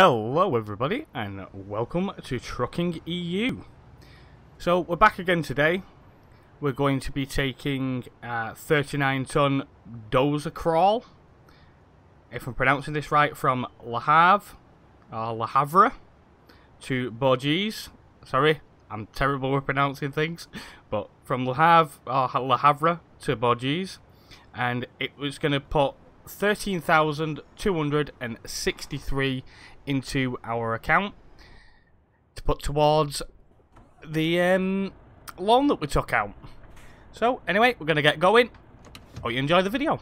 Hello everybody and welcome to Trucking EU. So we're back again today. We're going to be taking a 39 ton Dozer Crawl, if I'm pronouncing this right, from Le Havre, or Le Havre, to Bourges. Sorry, I'm terrible with pronouncing things, but from Le Havre, or Le Havre to Bourges, and it was going to put 13,263 into our account to put towards the um, loan that we took out. So, anyway, we're going to get going. Hope you enjoy the video.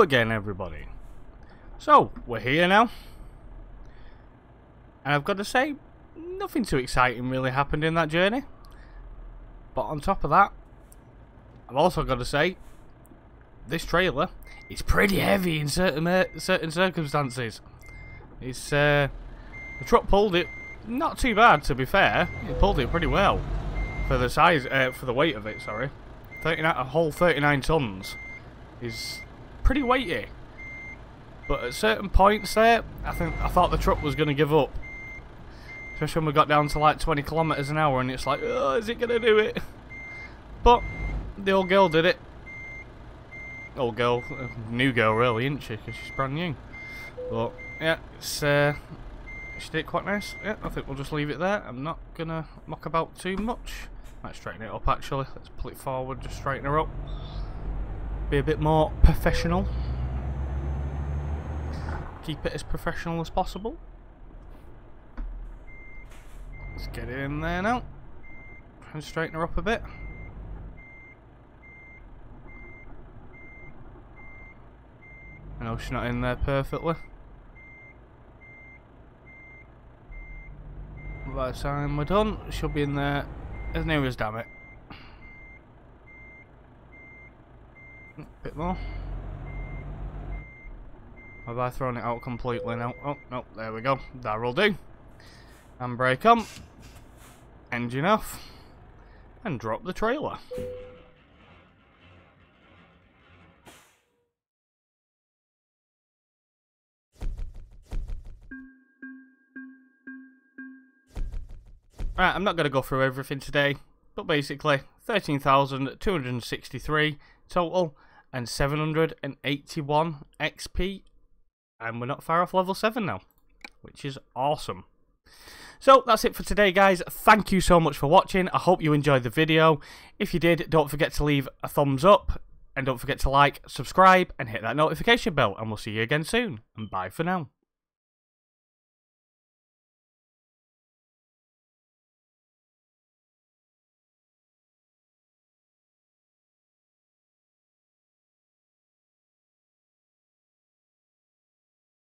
Again, everybody. So, we're here now. And I've got to say, nothing too exciting really happened in that journey. But on top of that, I've also got to say, this trailer is pretty heavy in certain uh, certain circumstances. It's uh, the truck pulled it not too bad, to be fair. It pulled it pretty well for the size, uh, for the weight of it. Sorry, 39, a whole 39 tons is pretty weighty. But at certain points there, I think I thought the truck was going to give up. Especially when we got down to like 20 kilometers an hour, and it's like, oh, is it going to do it? But the old girl did it. Old girl, uh, new girl, really, isn't she? Because she's brand new. But yeah, it's uh, she did it quite nice. Yeah, I think we'll just leave it there. I'm not gonna muck about too much. Might straighten it up actually. Let's pull it forward, just straighten her up. Be a bit more professional. Keep it as professional as possible. Let's get it in there now. And straighten her up a bit. I know she's not in there perfectly. By the time we're done, she'll be in there as near as damn it. A bit more. Have I thrown it out completely now? Oh, no, there we go. That'll do. And brake on. Engine off. And drop the trailer. Right, I'm not going to go through everything today, but basically 13,263 total and 781 XP and we're not far off level 7 now, which is awesome. So that's it for today guys, thank you so much for watching, I hope you enjoyed the video. If you did, don't forget to leave a thumbs up and don't forget to like, subscribe and hit that notification bell and we'll see you again soon. And bye for now.